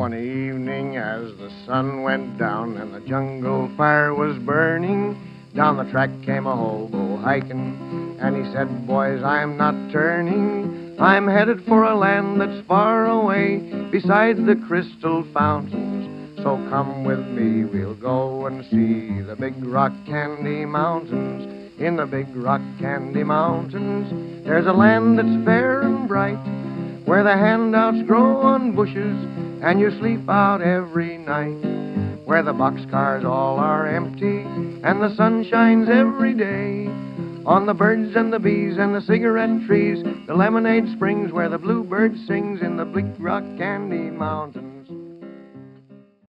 one evening as the sun went down and the jungle fire was burning. Down the track came a hobo hiking, and he said, Boys, I'm not turning. I'm headed for a land that's far away beside the crystal fountains. So come with me, we'll go and see the big rock candy mountains. In the big rock candy mountains, there's a land that's fair and bright where the handouts grow on bushes, and you sleep out every night where the boxcars all are empty and the sun shines every day. On the birds and the bees and the cigarette trees, the lemonade springs where the bluebird sings in the bleak rock candy mountain.